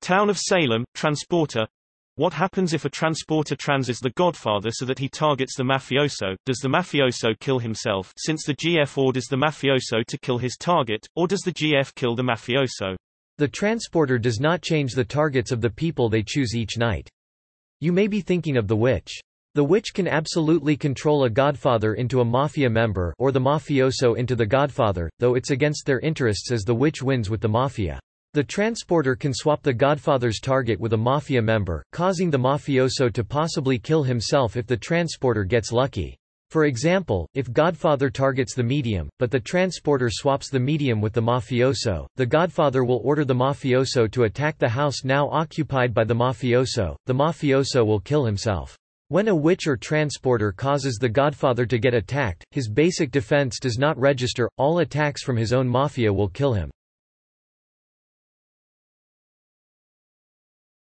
Town of Salem, transporter. What happens if a transporter transes the Godfather so that he targets the mafioso? Does the mafioso kill himself since the GF orders the mafioso to kill his target, or does the GF kill the mafioso? The transporter does not change the targets of the people they choose each night. You may be thinking of the witch. The witch can absolutely control a godfather into a mafia member or the mafioso into the godfather, though it's against their interests as the witch wins with the mafia. The transporter can swap the Godfather's target with a mafia member, causing the mafioso to possibly kill himself if the transporter gets lucky. For example, if Godfather targets the medium, but the transporter swaps the medium with the mafioso, the Godfather will order the mafioso to attack the house now occupied by the mafioso, the mafioso will kill himself. When a witch or transporter causes the Godfather to get attacked, his basic defense does not register, all attacks from his own mafia will kill him.